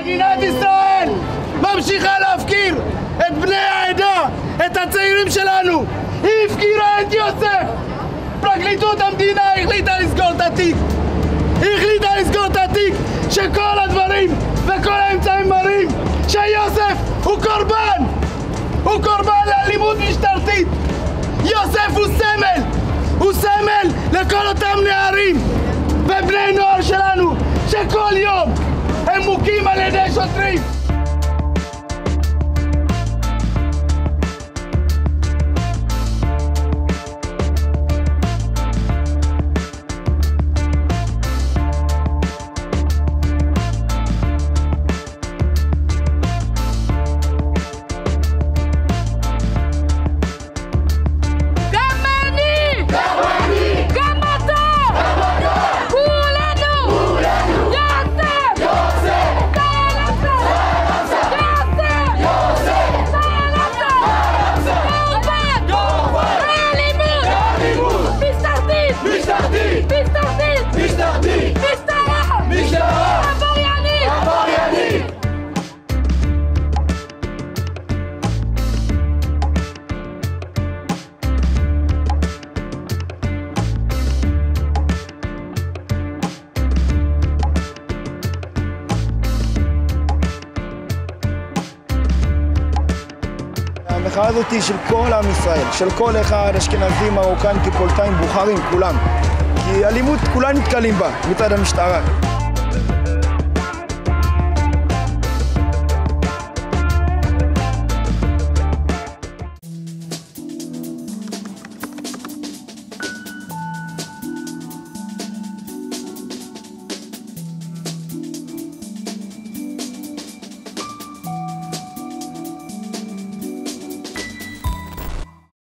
מדינת ישראל ממשיכה להפקיר את בני העדה, את הצעירים שלנו! היא הפקירה את יוסף! פרקליטות המדינה החליטה לסגור את התיק! לכל אותם נערים ובני נוער שלנו שכל יום הם מוכים על ידי שוטרים! המחאה הזאת היא של כל עם ישראל, של כל אחד, אשכנזים, מרוקאים, טריפולטאים, בוכרים, כולם. כי אלימות, כולם נתקלים בה מצד המשטרה.